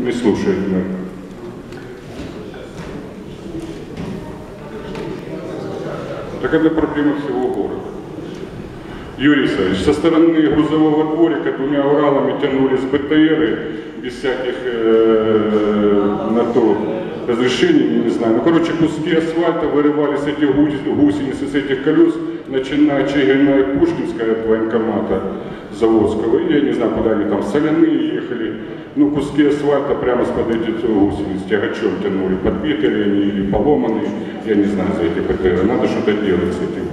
не слушает мэр. Так это проблема всего города. Юрий Исаевич, со стороны грузового дворика двумя Уралами тянулись БТРы без всяких э, на то разрешений, я не знаю. Ну, короче, куски асфальта вырывали с этих гусь- гусениц, с этих колес, начиная Чигирина и Пушкинская от военкомата Заводского, и я не знаю, куда они там, соляные ехали. Ну, куски асфальта прямо с-под этих гусениц тягачом тянули, подбиты ли они или поломанные, я не знаю за эти БТРы. Надо что-то делать с этим.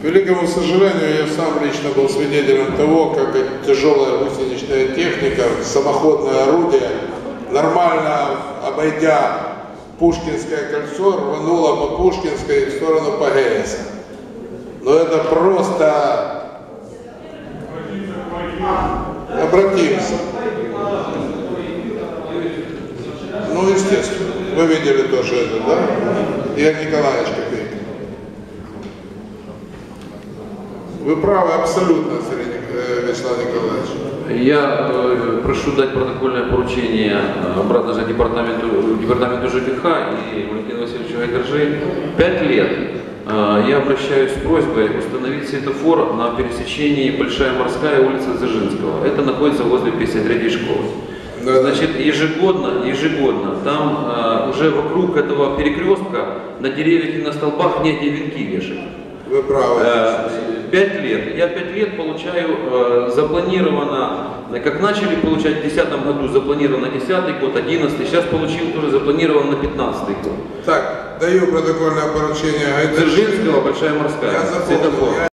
К великому сожалению, я сам лично был свидетелем того, как тяжелая гусеничная техника, самоходное орудие, нормально обойдя Пушкинское кольцо, рвануло по Пушкинской в сторону ПГС. Но это просто... Обратимся. Ну, естественно. Вы видели тоже это, да? Игорь Николаевич Копейкин. Вы правы абсолютно, э, Вячеслав Николаевич. Я э, прошу дать протокольное поручение э, обратно же департаменту, департаменту ЖКХ и Валентину Васильевичу Айдержи. Пять лет э, я обращаюсь с просьбой установить светофор на пересечении Большая Морская улица Дзержинского. Это находится возле 53-й школы. Значит, ежегодно, ежегодно, там э, уже вокруг этого перекрестка на деревьях и на столбах негде венки вешать. Вы правы. Э, Пять лет. Я пять лет получаю, э, запланировано, как начали получать в 2010 году, запланировано 10 год, 11 сейчас получил тоже запланировано на 15 год. Так, даю протокольное поручение. Дзержинского, Большая Морская, Я запомнил. светофор.